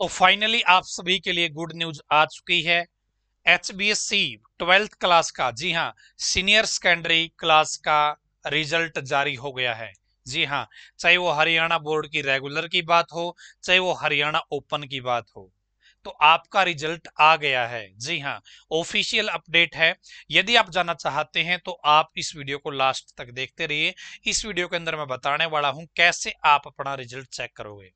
तो फाइनली आप सभी के लिए गुड न्यूज़ आ चुकी है। H B S C twelfth class का, जी हाँ सीनियर सेकेंडरी क्लास का रिज़ल्ट जारी हो गया है। जी हाँ चाहे वो हरियाणा बोर्ड की रेगुलर की बात हो, चाहे वो हरियाणा ओपन की बात हो। तो आपका रिज़ल्ट आ गया है। जी हाँ ऑफिशियल अपडेट है। यदि आप जानना चाहते हैं तो आप इस वीडियो को लास्ट तक देखते रहिए। इस वीडियो के अंदर मैं बताने वाला हूँ, कैसे आप अपना रिज़ल्ट चेक करोगे।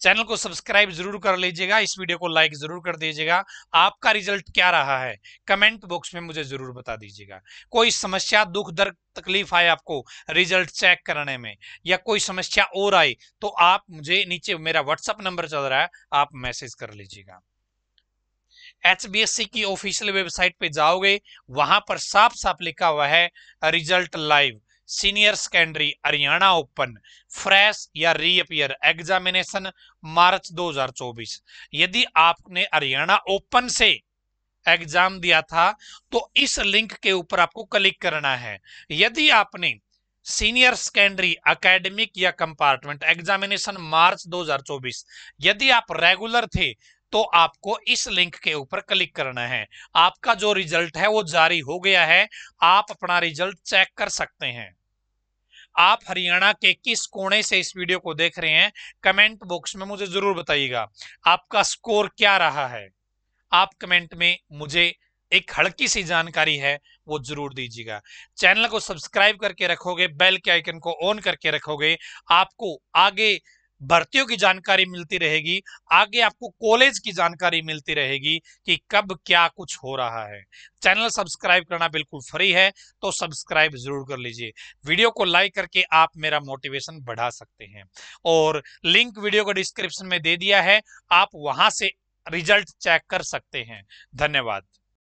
चैनल को सब्सक्राइब ज़रूर कर लीजिएगा, इस वीडियो को लाइक ज़रूर कर दीजिएगा। आपका रिज़ल्ट क्या रहा है, कमेंट बॉक्स में मुझे ज़रूर बता दीजिएगा। कोई समस्या, दुख, दर्द, तकलीफ़ आए आपको रिज़ल्ट चेक करने में, या कोई समस्या और आई तो आप मुझे नीचे मेरा व्हाट्सअप नंबर चल रहा है, आप मैसेज कर लीजिएगा। HBSC की ऑफिशियल वेबसाइट पे जाओगे, वहाँ पर साफ़ साफ़ लिखा हुआ है, result live. Senior secondary Haryana open fresh या रीअपियर एग्जामिनेशन मार्च 2024 यदि आपने हरियाणा ओपन से एग्ज़ाम दिया था तो इस लिंक के ऊपर आपको क्लिक करना है। यदि आपने सीनियर सेकेंडरी अकेडमिक या कंपार्टमेंट एग्जामिनेशन मार्च 2024 यदि आप रेगुलर थे तो आपको इस लिंक के ऊपर क्लिक करना है। आपका जो रिज़ल्ट है वो जारी हो गया है। आप अपना रिज़ल्ट चेक कर सकते हैं। आप हरियाणा के किस कोने से इस वीडियो को देख रहे हैं कमेंट बॉक्स में मुझे ज़रूर बताइएगा। आपका स्कोर क्या रहा है? आप कमेंट में मुझे एक हल्की सी जानकारी है, वो ज़रूर दीजिएगा। चैनल को सब्सक्राइब करके रखोगे बेल के आइकन को ऑन करके रखोगे, आपको आगे भर्तियों की जानकारी मिलती रहेगी, आगे आपको कॉलेज की जानकारी मिलती रहेगी कि कब क्या कुछ हो रहा है। चैनल सब्सक्राइब करना बिल्कुल फ्री है तो सब्सक्राइब ज़रूर कर लीजिए। वीडियो को लाइक करके आप मेरा मोटिवेशन बढ़ा सकते हैं। और लिंक वीडियो को डिस्क्रिप्शन में दे दिया है, आप वहाँ से रिज़ल्ट चेक कर सकते हैं। धन्यवाद।